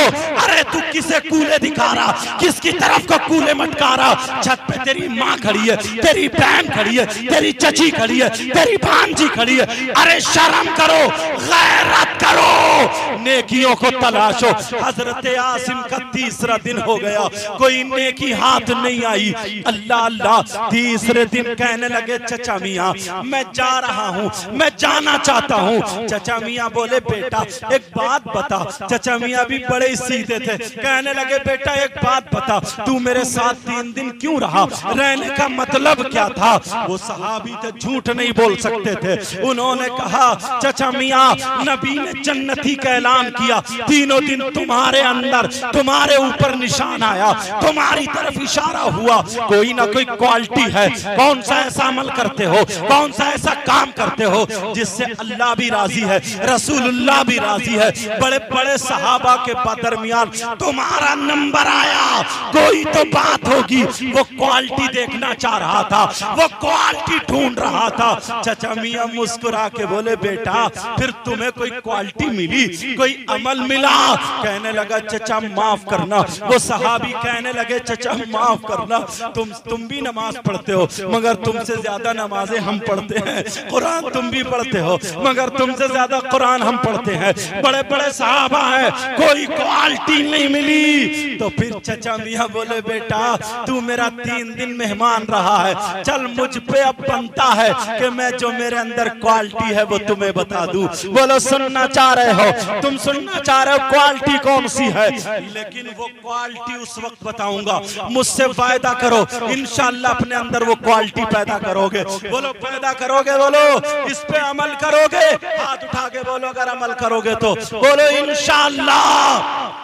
अरे तू किसे कूले दिखा रहा? किसकी तरफ़ को कूले मटका रहा? छत पे तेरी माँ खड़ी है तेरी बहन खड़ी है तेरी चची खड़ी है तेरी भांजी खड़ी है। अरे शर्म करो गैरत करो। नेकियों को तलाशो। हज़रत आसिम का तीसरा दिन हो गया। कोई नेकी हाथ नहीं आई। अल्लाह अल्लाह, तीसरे दिन कहने लगे, चचा मियाँ, मैं जा रहा हूँ, मैं जाना चाहता हूँ। चचा मियाँ बोले, बेटा, एक बात बता। चचा मियाँ भी बड़े सीधे थे। कहने लगे, बेटा, एक बात बता, तू मेरे साथ तीन दिन क्यों रहा? रहने का मतलब क्या था? वो सहाबी थे झूठ नहीं बोल सकते थे। उन्होंने कहा, चचा मियाँ, नबी ने जन्नती का ऐलान किया। तीनों दिन तुम्हारे अंदर, तुम्हारे ऊपर निशान आया, तुम्हारी तरफ़ इशारा हुआ। कोई ना कोई क्वालिटी है। कौन सा ऐसा अमल करते हो? कौन सा ऐसा काम करते हो जिससे अल्लाह भी राज़ी है, रसूलुल्लाह भी राज़ी है? बड़े बड़े सहाबा के दरमियान तुम्हारा नंबर आया। कोई तो बात होगी। वो क्वालिटी देखना चाह रहा था। वो क्वालिटी ढूंढ रहा था। चचा मियाँ मुस्कुरा के बोले, बेटा, फिर तुम्हें कोई क्वालिटी मिली? कोई अमल मिला? कहने लगा, चचा, माफ़ करना। वो सहाबी कहने लगे, चचा, माफ़ करना। तुम तुम भी नमाज़ पढ़ते हो, मगर तुमसे ज़्यादा नमाजें हम पढ़ते हैं। कुरान तुम भी पढ़ते हो, मगर तुमसे ज़्यादा कुरान हम पढ़ते हैं। बड़े बड़े साहबा है, कोई क्वालिटी नहीं मिली। तो फिर चचा मियाँ बोले, बेटा, तू मेरा तीन दिन मेहमान रहा है। चल मुझ पे अब बनता है कि मैं जो मेरे अंदर क्वालिटी है वो तुम्हें बता दू। बोलो, सुनना चाह रहे हो? तुम सुनना चाह रहे हो क्वालिटी कौन सी है? लेकिन वो क्वालिटी उस वक्त बताऊँगा। मुझसे वायदा करो इंशाल्लाह अपने अंदर वो क्वालिटी पैदा करोगे। बोलो, पैदा करोगे, बोलो। इस पे अमल करोगे। हाथ उठा के बोलो, अगर अमल करोगे तो। बोलो, इंशाल्लाह।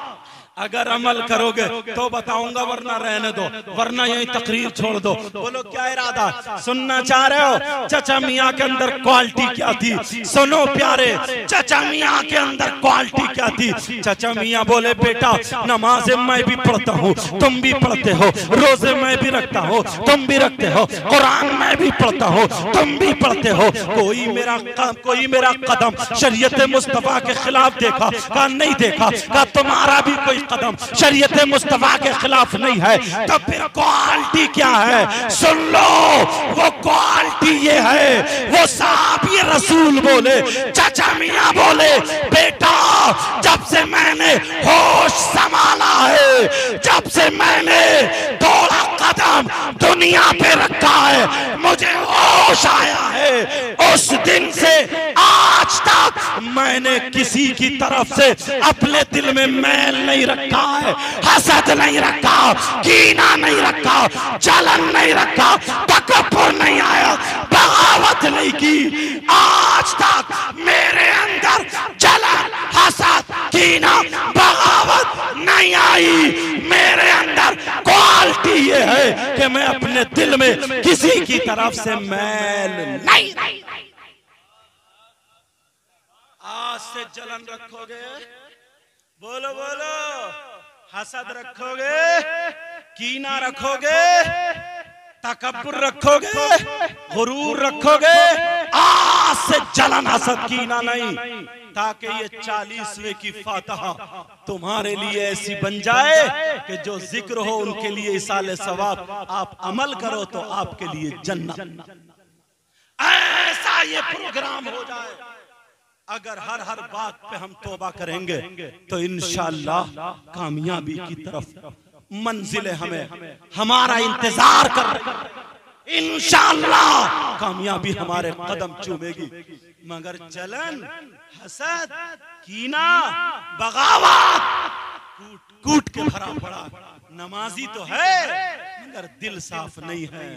अगर अमल करोगे तो बताऊँगा वरना रहने दो वरना यही तकरीर छोड़ दो। बोलो क्या इरादा? सुनना चाह रहे हो? चचा मियाँ के अंदर क्वालिटी क्या थी? सुनो प्यारे चचा मियाँ के अंदर क्वालिटी क्या थी? चचा मियाँ बोले बेटा नमाज़ मैं भी पढ़ता हूँ तुम भी पढ़ते हो रोज़े मैं भी रखता हूँ तुम भी रखते हो कुरान मैं भी पढ़ता हूँ तुम भी पढ़ते हो कोई मेरा कोई मेरा कदम शरीयत मुस्तफ़ा के खिलाफ देखा का नहीं देखा का तुम्हारा भी कोई कदम। शरीयत मुस्तफ़ा के खिलाफ नहीं है। तो फिर क्वालिटी क्या है? सुन लो, वो क्वालिटी ये है। वो साहब ये रसूल बोले, चाचा मियाँ बोले, बेटा, जब से मैंने होश संभाला है, जब से मैंने थोड़ा कदम दुनिया पे रखा है, मुझे होश आया है। उस दिन से आज तक मैंने किसी की तरफ़ से अपने दिल में मैल नहीं रखा है, हसद नहीं रखा, कीना नहीं रखा, जलन नहीं रखा तकबर नहीं आया, बगावत नहीं की। आज तक मेरे अंदर जलन, हसद, कीना, बगावत नहीं आई। मेरे अंदर क्वालिटी ये है कि मैं अपने दिल में किसी की तरफ़ से मैल नहीं आज से जलन रखोगे? बोलो बोलो। हसद रखोगे? कीना रखोगे? तकबर रखोगे? गुरूर रखोगे? आज से जलन हसद की ना नहीं ताकि ये चालीसवे की फातहा तुम्हारे लिए ऐसी बन जाए कि जो ज़िक्र हो उनके लिए इसाले सवाब आप अमल करो तो आपके लिए जन्नत। ऐसा ये प्रोग्राम हो जाए। अगर हर हर बात पे हम तोबा करेंगे तो इंशाल्लाह कामयाबी की तरफ़ मंजिलें हमें हमारा इंतज़ार कर इंशाल्लाह कामयाबी हमारे कदम चूमेगी। मगर जलन हसद कीना बगावत कूट कूट के भरा पड़ा। नमाजी तो है मगर दिल साफ़ नहीं है।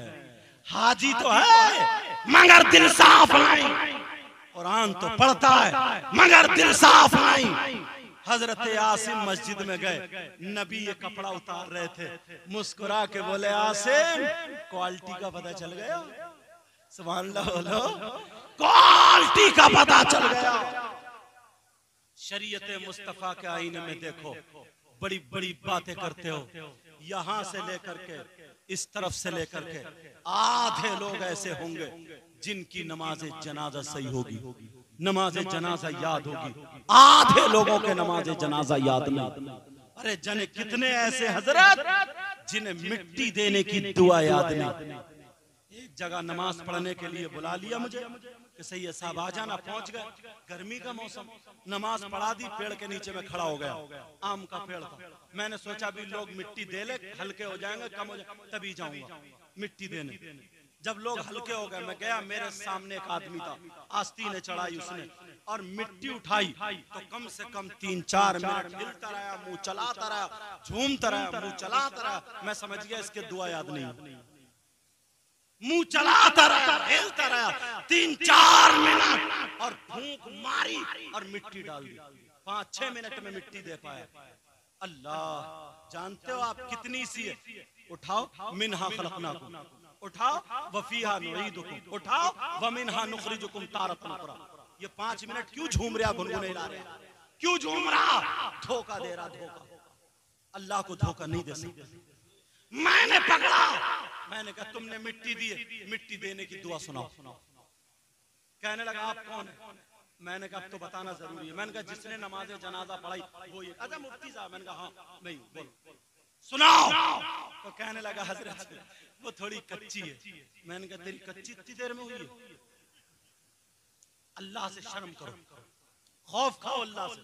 हाजी तो है मगर दिल साफ़ नहीं। कुरान तो पढ़ता है, मगर दिल साफ़ नहीं। हज़रत आसिम मस्जिद में गए, नबी ये कपड़ा उतार रहे थे। मुस्कुरा के बोले, आसिम, क्वालिटी का पता चल गया? अल्लाह बोलो, क्वालिटी का पता चल गया। शरीयत मुस्तफ़ा के आईने में देखो, बड़ी बड़ी बातें करते हो। यहाँ से लेकर के, इस तरफ़ से लेकर के, आधे लोग ऐसे होंगे। जिनकी नमाज़ जनाजा सही होगी। नमाज़ जनाजा याद होगी। आधे लोगों के नमाज़ जनाजा याद नहीं। अरे जने कितने ऐसे हज़रत जिन्हें मिट्टी देने की दुआ याद नहीं। एक जगह नमाज़ पढ़ने के लिए बुला लिया मुझे कि सही है साहब आ जाना पहुँच गए। गर्मी का मौसम। नमाज़ पढ़ा दी पेड़ के नीचे में खड़ा हो गया। आम का पेड़ था। मैंने सोचा भी लोग मिट्टी दे ले हल्के हो जाएँगे कम हो जाए तभी जाऊँगा। मिट्टी देने जब लोग हल्के हो गए मैं गया मेरे सामने एक आदमी था आस्ती ने चढ़ाई उसने और मिट्टी उठाई तो कम से कम तीन चार मिनट मिलता रहा मुँह चलाता रहा झूमता रहा मुँह चलाता रहा। मैं समझ गया इसके दुआ याद नहीं। मुँह चलाता रहा हिलता रहा। तीन चार मिनट और भूख मारी और मिट्टी डाल दी। पाँच छह मिनट में मिट्टी दे पाया। अल्लाह जानते हो आप कितनी सी है? उठाओ मिनहा खलकना उठाओ वफीहा नुईदुकुम उठाओ, व मिनहा नुखरिजुकुम तारतन उखरा ये पाँच मिनट क्यों झूम रहा, गुनगुने ला रहे? क्यों झूम रहा? धोखा दे रहा, धोखा। अल्लाह को धोखा नहीं दे सकते। मैंने पकड़ा। मैंने कहा, तुमने मिट्टी दी मिट्टी देने की दुआ सुनाओ। कहने लगा, आप कौन है? मैंने कहा अब तो बताना ज़रूरी है। मैंने कहा, जिसने नमाज़, जनाजा पढ़ाई, वो ये। अच्छा मुफ्ती साहब, मैंने कहा हाँ नहीं, बोलो। सुनाओ। तो कहने लगा, हज़रत वो थोड़ी कच्ची है। मैंने कहा तेरी कच्ची इतनी देर में हुई है? अल्लाह से शर्म करो। खौफ खाओ अल्लाह से।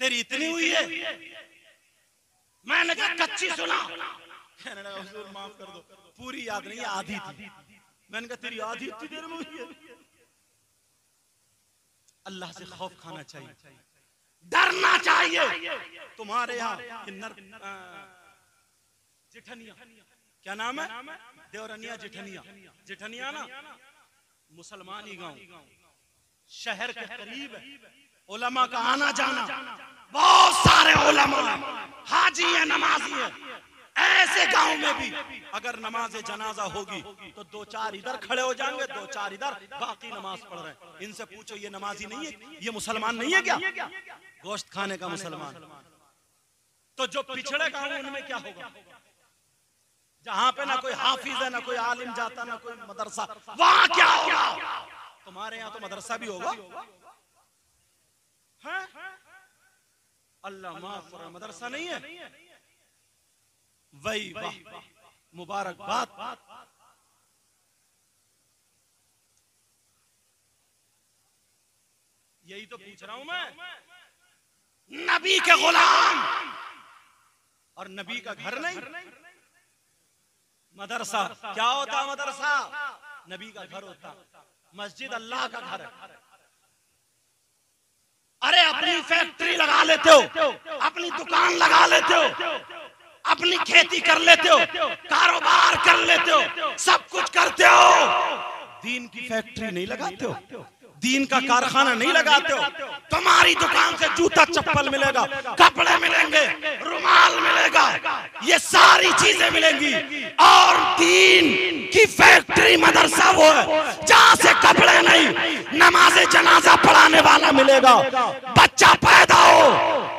तेरी इतनी हुई है। मैंने कहा कच्ची सुना। कहने लगा हुजूर माफ़ कर दो। पूरी याद नहीं आधी थी। मैंने कहा तेरी आधी इतनी देर में हुई है। अल्लाह से खौफ खाना चाहिए। डरना चाहिए। तुम्हारे यहाँ जिठनिया। क्या नाम है? देवरनिया जिठनिया। जिठनिया। ना? मुसलमान ही गाँव। शहर के करीब है। ओलमा का आना जाना। बहुत सारे ओलमा। हाजी है नमाजी है। ऐसे गाँव में भी अगर नमाज़ जनाजा होगी तो दो चार इधर खड़े हो जाएँगे दो चार इधर बाकी नमाज़ पढ़ रहे हैं। इनसे पूछो ये नमाजी नहीं है ये मुसलमान नहीं है क्या? गोश्त खाने का मुसलमान। तो जो पिछड़े गाँव उनमें क्या होगा? जहाँ पे ना कोई हाफिज है ना कोई आलिम जाता ना कोई मदरसा। वहाँ क्या होगा तुम्हारे यहाँ तो मदरसा भी होगा। अल्लाह माफ़ मदरसा नहीं है? वही वाह मुबारकबाद। यही तो पूछ रहा हूँ मैं। नबी के गुलाम। और नबी का घर नहीं? मदरसा। क्या होता मदरसा? नबी का घर होता। मस्जिद अल्लाह का घर है। अरे, अपनी फैक्ट्री लगा लेते हो। अपनी दुकान लगा लेते हो। अपनी खेती कर लेते हो। कारोबार कर लेते हो। सब कुछ करते हो। दीन की फैक्ट्री नहीं लगाते हो? दीन का कारखाना नहीं लगाते हो। तुम्हारी दुकान से जूता चप्पल मिलेगा। कपड़े मिलेंगे रुमाल मिलेगा। ये सारी चीज़ें मिलेंगी। और दीन की फैक्ट्री मदरसा वो है जहाँ से कपड़े नहीं नमाज़ जनाजा पढ़ाने वाला मिलेगा। बच्चा पैदा हो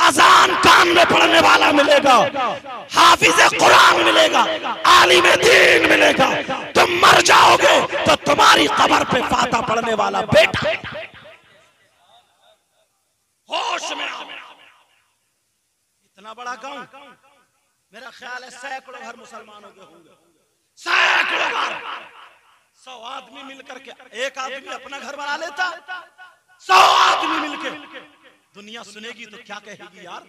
अजान कान में पढ़ने वाला मिलेगा। हाफिज कुरान मिलेगा। आलिम दीन मिलेगा। तुम मर जाओगे तो तुम्हारी कबर पे फाता पढ़ने वाला बेटा। होश में इतना बड़ा गाँव? मेरा ख्याल है सैकड़ों घर मुसलमानों के होंगे। सैकड़ों घर। सौ आदमी मिलकर के एक आदमी अपना घर बना लेता। सौ आदमी मिलके। दुनिया सुनेगी तो क्या कहेगी यार?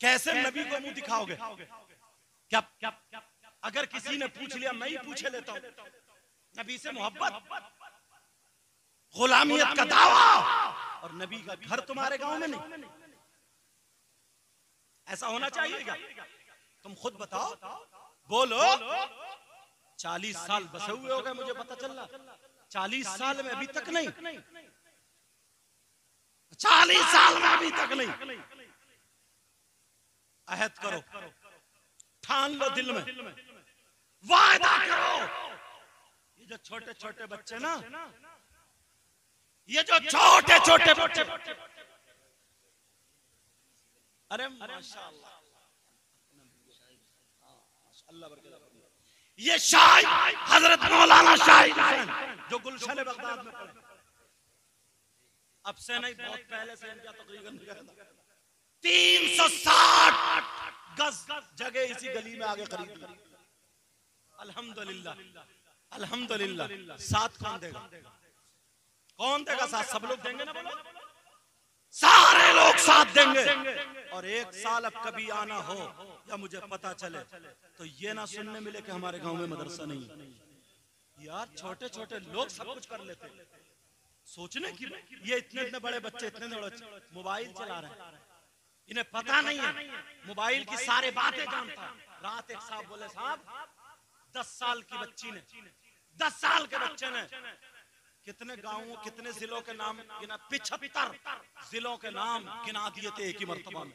कैसे नबी को मुँह दिखाओगे? क्या अगर किसी ने पूछ लिया मैं ही पूछे लेता हूँ। नबी से मोहब्बत। गुलामियत का दावा। और नबी का घर तुम्हारे गाँव में नहीं। ऐसा होना चाहिए क्या तुम खुद बताओ। बोलो। चालीस साल बसे हुए हो गए मुझे पता चल रहा चालीस साल में अभी तक नहीं। चालीस साल में अभी तक नहीं। अहद करो। ठान लो दिल में। वायदा करो। ये जो छोटे छोटे बच्चे ना, ये जो छोटे छोटे बच्चे। अरे माशाल्लाह। ये शाही हज़रत मौलाना शाही जो गुलशन बगदाद में पढ़े। अब से नहीं बहुत पहले से इनका तकरीबन तीन सौ साठ गज जगह इसी गली में आगे खरीद ली अल्हम्दुलिल्लाह। अल्हम्दुलिल्लाह। साथ कौन देगा? कौन देगा? साथ? सब लोग देंगे ना बोलो सारे लोग साथ देंगे। और एक साल अब कभी आना हो या मुझे पता चले तो ये ना सुनने मिले कि हमारे गाँव में मदरसा नहीं। यार छोटे छोटे लोग सब कुछ कर लेते। सोचने की ये इतने इतने बड़े बच्चे इतने बड़े बच्चे मोबाइल चला रहे हैं। इन्हें पता नहीं है। मोबाइल की सारे बातें जानता रात एक साहब बोले साहब दस साल की बच्ची ने दस साल के बच्चे ने कितने गाँवों कितने जिलों के नाम गिना पिछहत्तर जिलों के नाम गिना दिए थे एक ही मरतबा में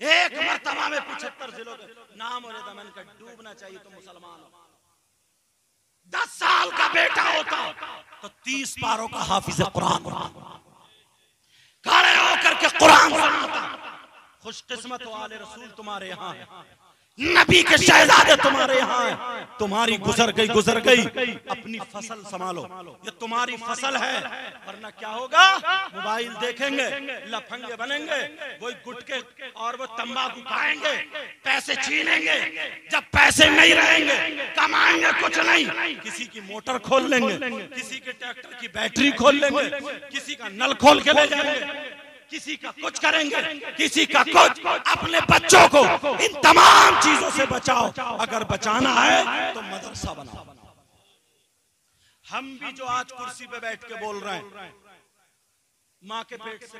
एक मरतबा में पिछहत्तर जिलों के नाम हो जाता मैंने कहा डूबना चाहिए तो मुसलमान दस साल का बेटा होता। तो तीस पारों का हाफिज कुरान काले होकर के कुरान खुशकिस्मत वाले रसूल तुम्हारे यहाँ है। नबी के शहजादे तुम्हारे यहाँ। है तुम्हारी गुजर गई गुजर गई। अपनी फ़सल संभालो। ये तुम्हारी फ़सल है। वरना क्या होगा? मोबाइल देखेंगे लफंगे बनेंगे। वही गुटके और वो तंबाकू खाएँगे पैसे छीनेंगे। जब पैसे नहीं रहेंगे कमाएँगे कुछ नहीं। किसी की मोटर खोल लेंगे। किसी के ट्रैक्टर की बैटरी खोल लेंगे। किसी का नल खोल के ले जाएँगे। किसी का कुछ करेंगे किसी का कुछ अपने बच्चों को इन तमाम चीज़ों से बचाओ। अगर बचाना है तो मदरसा बनाओ। हम भी जो आज कुर्सी पे बैठ के बोल रहे हैं माँ के पेट से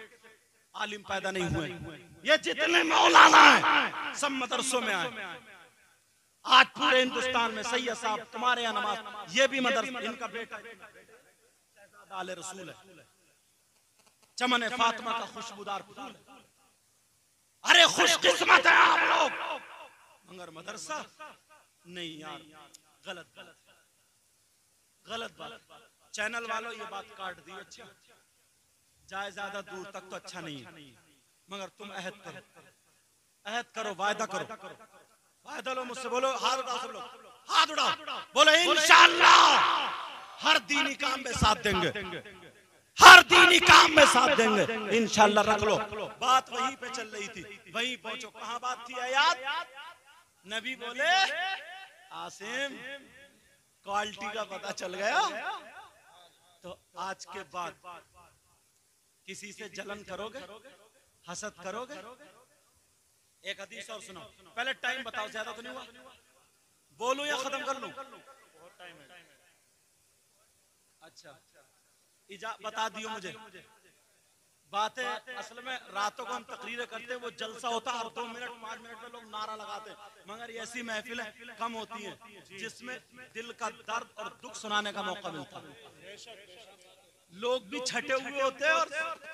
आलिम पैदा नहीं हुए। ये जितने मौलाना हैं सब मदरसों में आए। आज पूरे हिंदुस्तान में सैयद साहब तुम्हारे यहाँ नमाज़ ये भी मदरसा इनका बेटा रसूल है। चमन फातिमा का खुशबूदार फूल। अरे खुशकिस्मत है आप लोग। मगर मदरसा नहीं यार गलत गलत गलत बात। चैनल वालों ये बात काट दी अच्छा। जाए ज़्यादा दूर तक तो अच्छा नहीं है। मगर तुम अहद करो। अहद करो वायदा करो। वायदा लो मुझसे बोलो हाथ उठाओ सब लोग। हाथ उठाओ। बोलो इंशाल्लाह हर दीनी काम में साथ देंगे। हर दीनी काम में साथ देंगे। इंशाल्लाह रख लो। बात वहीं पे चल रही थी। वहीं पहुंचो। कहाँ बात थी याद नबी बोले आसिम क्वालिटी का पता चल गया। तो आज के बाद किसी से जलन करोगे? हसद करोगे? एक हदीस और सुनो पहले टाइम बताओ ज़्यादा तो नहीं हुआ? बोलू या खत्म कर लू? अच्छा। इजा बता दियो मुझे। बातें असल में रातों को हम तकरीरें करते हैं वो जलसा होता है हर दो मिनट पाँच मिनट में लोग नारा लगाते हैं। मगर ऐसी महफिलें कम होती हैं जिसमें दिल का दर्द और दुख सुनाने का मौका मिलता है। लोग भी छठे हुए होते हैं और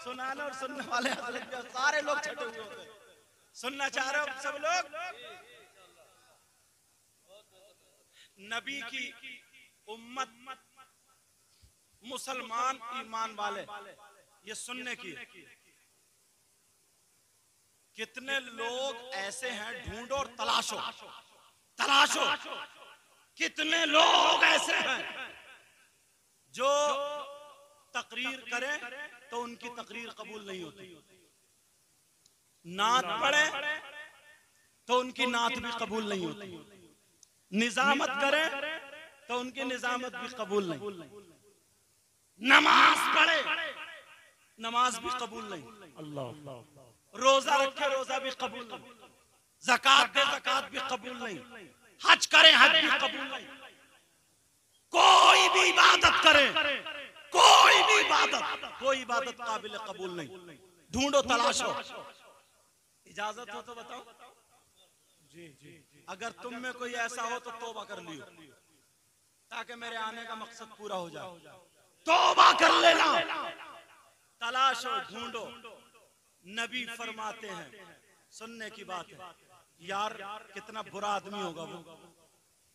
सुनाने और सुनने वाले सारे लोग छठे हुए होते हैं। सुनना चाह रहे हो सब लोग? नबी की उम्मत मुसलमान ईमान वाले, ये सुनने की। कितने लोग ऐसे हैं, ढूंढो और तलाशो। तलाशो। कितने लोग ऐसे हैं जो तकरीर करें तो उनकी तकरीर कबूल नहीं होती। नात पढ़े तो उनकी नात भी कबूल नहीं होती। निजामत करें तो उनकी निजामत भी कबूल नहीं। नमाज़ पढ़े। नमाज़ भी कबूल नहीं। अल्लाह। रोजा रखे रोजा भी कबूल नहीं। जक़ात दे जक़ात भी कबूल नहीं। हज करे हज भी कबूल नहीं। कोई भी इबादत करे। कोई भी इबादत कोई इबादत काबिल कबूल नहीं। ढूंढो तलाशो इजाज़त हो तो बताओ। जी जी। अगर तुम में कोई ऐसा हो तो तोबा कर लियो। ताकि मेरे आने का मकसद पूरा हो जाए। तोबा कर लेना। तलाशो ढूंढो। नबी फरमाते हैं, सुनने की बात है, यार, कितना बुरा आदमी होगा वो,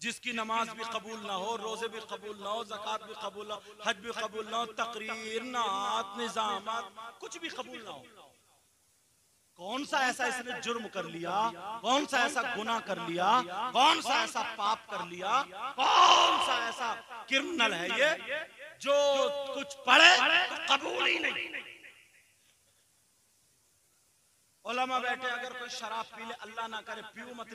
जिसकी नमाज़ भी कबूल ना हो, रोज़े भी कबूल ना हो, जक़ात भी कबूल ना हो, हज भी कबूल ना हो, तकरीर, नात, निजामत, कुछ भी कबूल ना हो। कौन सा ऐसा इसने जुर्म कर लिया? कौन सा ऐसा गुना कर लिया? कौन सा ऐसा पाप कर लिया? कौन सा ऐसा क्रिमिनल है ये? जो कुछ पढ़े तो कबूल ही नहीं। ओलमा बैठे, अगर कोई शराब पी ले, अल्लाह ना करे पीओ मत